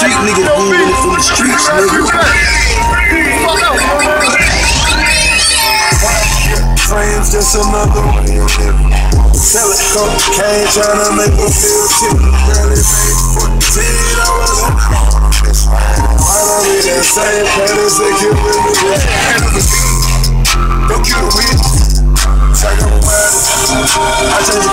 Street niggas it from the streets, nigga. Friends, just another way of living. Selling cocaine, trying to make a feel tip. Barely made fourteen dollars an hour. Why don't we that same give me the Don't kill me. Take a. I change the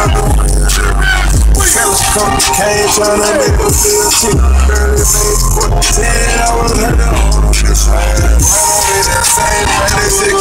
trying to move the trying to make them feel shit. I was hurt on them. Right over that same, right